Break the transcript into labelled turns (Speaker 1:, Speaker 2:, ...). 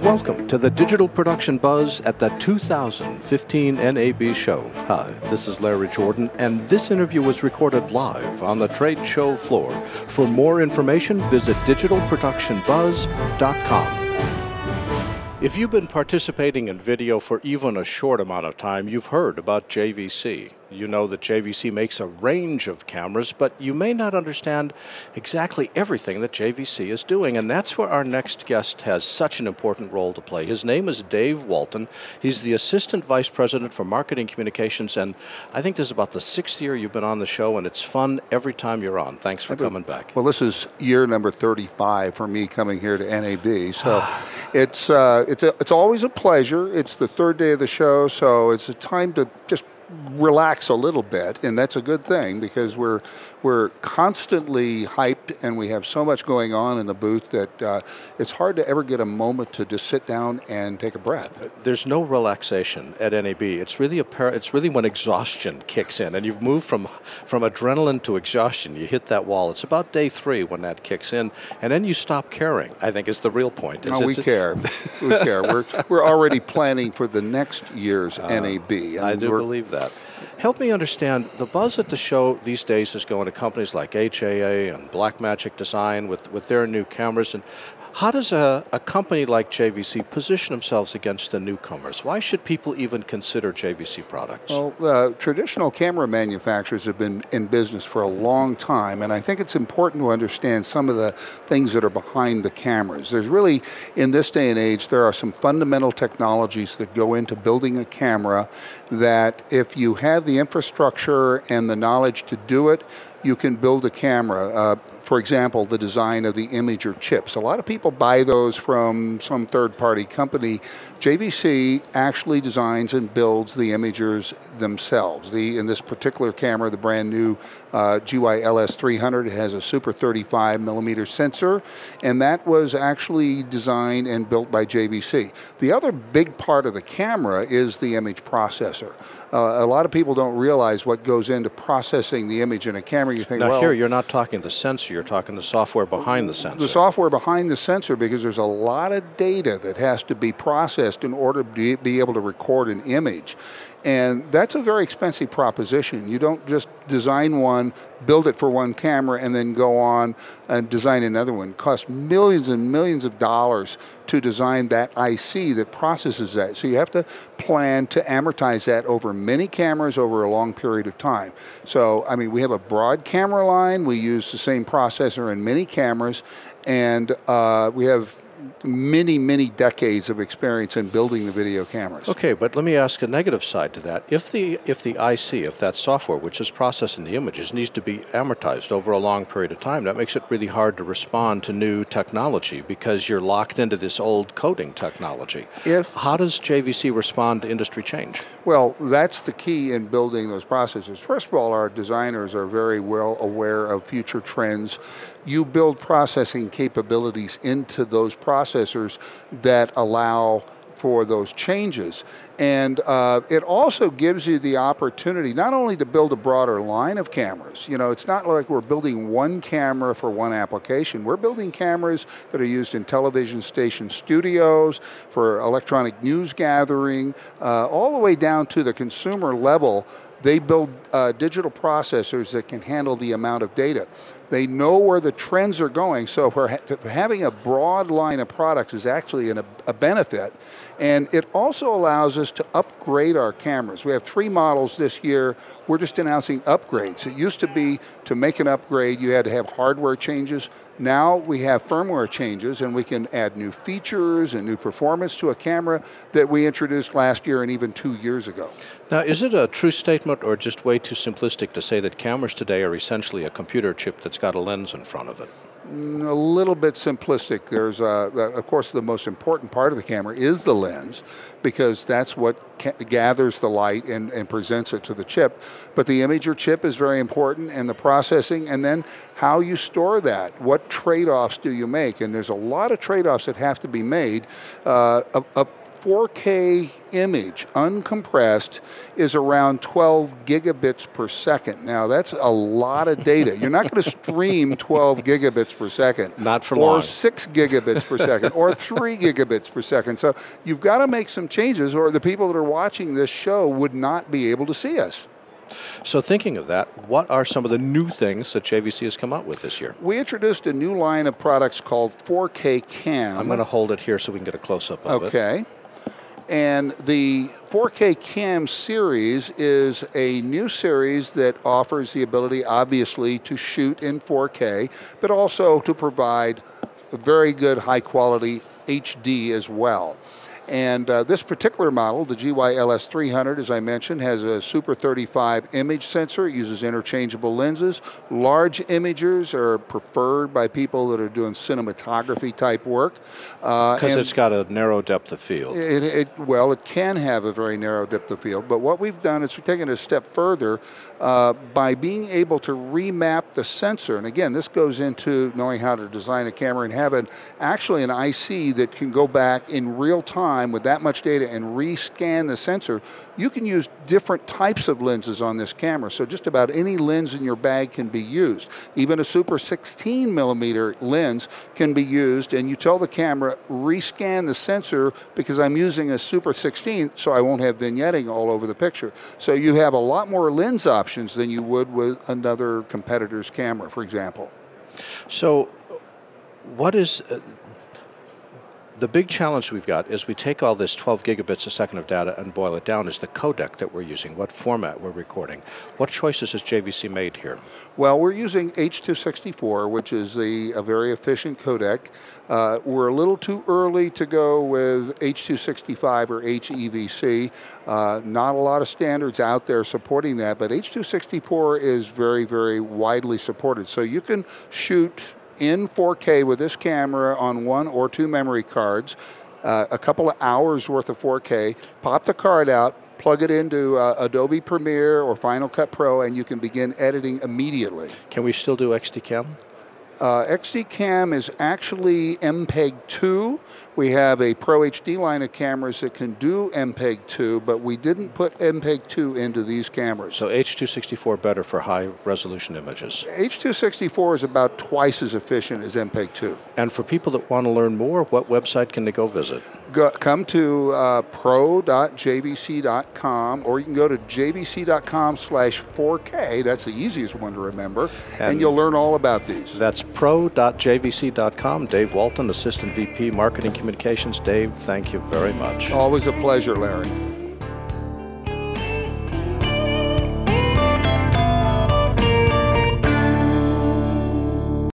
Speaker 1: Welcome to the Digital Production Buzz at the 2015 NAB show. Hi, this is Larry Jordan, and this interview was recorded live on the trade show floor. For more information, visit digitalproductionbuzz.com. If you've been participating in video for even a short amount of time, you've heard about JVC. You know that JVC makes a range of cameras, but you may not understand exactly everything that JVC is doing, and that's where our next guest has such an important role to play. His name is Dave Walton. He's the Assistant Vice President for Marketing Communications, and I think this is about the sixth year you've been on the show, and it's fun every time you're on. Thanks for coming back.
Speaker 2: Well, this is year number 35 for me coming here to NAB, so ah. It's, uh, it's, a, it's always a pleasure. It's the third day of the show, so it's a time to just relax a little bit, and that's a good thing because we're we're constantly hyped and we have so much going on in the booth that uh, it's hard to ever get a moment to just sit down and take a breath.
Speaker 1: There's no relaxation at NAB. It's really a par- it's really when exhaustion kicks in, and you've moved from from adrenaline to exhaustion. You hit that wall. It's about day three when that kicks in, and then you stop caring. I think is the real point.
Speaker 2: It's, no, we care. we care. We're we're already planning for the next year's uh, NAB.
Speaker 1: I do believe that. Help me understand the buzz at the show these days is going to companies like AJA and Blackmagic Design with, with their new cameras. And how does a, a company like JVC position themselves against the newcomers? Why should people even consider JVC products?
Speaker 2: Well, uh, traditional camera manufacturers have been in business for a long time, and I think it's important to understand some of the things that are behind the cameras. There's really, in this day and age, there are some fundamental technologies that go into building a camera that if you have the infrastructure and the knowledge to do it, you can build a camera. Uh, for example, the design of the imager chips. A lot of people buy those from some third party company. JVC actually designs and builds the imagers themselves. The, in this particular camera, the brand new uh, GY LS300 has a super 35 millimeter sensor, and that was actually designed and built by JVC. The other big part of the camera is the image processor. Uh, a lot of people don't realize what goes into processing the image in a camera. You think,
Speaker 1: now
Speaker 2: well,
Speaker 1: here you're not talking the sensor you're talking the software behind the sensor.
Speaker 2: The software behind the sensor, because there's a lot of data that has to be processed in order to be able to record an image. And that's a very expensive proposition. You don't just design one, build it for one camera, and then go on and design another one. It costs millions and millions of dollars to design that IC that processes that. So you have to plan to amortize that over many cameras over a long period of time. So, I mean, we have a broad camera line. We use the same processor in many cameras, and uh, we have many, many decades of experience in building the video cameras.
Speaker 1: Okay, but let me ask a negative side to that. If the if the IC, if that software which is processing the images needs to be amortized over a long period of time, that makes it really hard to respond to new technology because you're locked into this old coding technology. If how does JVC respond to industry change?
Speaker 2: Well, that's the key in building those processors. First of all, our designers are very well aware of future trends. You build processing capabilities into those processors that allow for those changes. And uh, it also gives you the opportunity not only to build a broader line of cameras, you know, it's not like we're building one camera for one application. We're building cameras that are used in television station studios, for electronic news gathering, uh, all the way down to the consumer level. They build uh, digital processors that can handle the amount of data. They know where the trends are going. So having a broad line of products is actually an, a benefit. And it also allows us to upgrade our cameras. We have three models this year. We're just announcing upgrades. It used to be to make an upgrade, you had to have hardware changes. Now we have firmware changes and we can add new features and new performance to a camera that we introduced last year and even two years ago.
Speaker 1: Now, is it a true statement or just way too simplistic to say that cameras today are essentially a computer chip that's got a lens in front of it?
Speaker 2: A little bit simplistic. There's, uh, of course, the most important part of the camera is the lens because that's what gathers the light and, and presents it to the chip. But the imager chip is very important, and the processing, and then how you store that. What trade offs do you make? And there's a lot of trade offs that have to be made. Uh, a, a 4K image, uncompressed, is around 12 gigabits per second. Now, that's a lot of data. You're not going to stream 12 gigabits per second.
Speaker 1: Not for
Speaker 2: or
Speaker 1: long.
Speaker 2: Or 6 gigabits per second, or 3 gigabits per second. So you've got to make some changes, or the people that are watching this show would not be able to see us.
Speaker 1: So, thinking of that, what are some of the new things that JVC has come up with this year?
Speaker 2: We introduced a new line of products called 4K Cam.
Speaker 1: I'm going to hold it here so we can get a close up of
Speaker 2: okay.
Speaker 1: it.
Speaker 2: Okay. And the 4K Cam series is a new series that offers the ability, obviously, to shoot in 4K, but also to provide very good high quality HD as well. And uh, this particular model, the GYLS 300, as I mentioned, has a Super 35 image sensor. It uses interchangeable lenses. Large imagers are preferred by people that are doing cinematography type work.
Speaker 1: Because uh, it's got a narrow depth of field.
Speaker 2: It, it, well, it can have a very narrow depth of field. But what we've done is we've taken it a step further uh, by being able to remap the sensor. And again, this goes into knowing how to design a camera and have an, actually an IC that can go back in real time time with that much data and rescan the sensor, you can use different types of lenses on this camera. So just about any lens in your bag can be used. Even a super 16 millimeter lens can be used, and you tell the camera, rescan the sensor because I'm using a super 16, so I won't have vignetting all over the picture. So you have a lot more lens options than you would with another competitor's camera, for example.
Speaker 1: So, what is uh, the big challenge we've got is we take all this 12 gigabits a second of data and boil it down is the codec that we're using, what format we're recording. What choices has JVC made here?
Speaker 2: Well, we're using H264, which is a very efficient codec. Uh, we're a little too early to go with H265 or HEVC. Uh, not a lot of standards out there supporting that, but H264 is very, very widely supported. So you can shoot in 4K with this camera on one or two memory cards, uh, a couple of hours worth of 4K, pop the card out, plug it into uh, Adobe Premiere or Final Cut Pro, and you can begin editing immediately.
Speaker 1: Can we still do XDCam?
Speaker 2: Uh, XDCam is actually MPEG 2. We have a Pro HD line of cameras that can do MPEG 2, but we didn't put MPEG 2 into these cameras.
Speaker 1: So H264 better for high resolution images?
Speaker 2: H264 is about twice as efficient as MPEG 2.
Speaker 1: And for people that want to learn more, what website can they go visit?
Speaker 2: Go, come to uh, pro.jvc.com or you can go to jvc.com slash 4K. That's the easiest one to remember. And, and you'll learn all about these.
Speaker 1: That's pro.jvc.com. Dave Walton, Assistant VP Marketing Communications. Dave, thank you very much.
Speaker 2: Always a pleasure, Larry.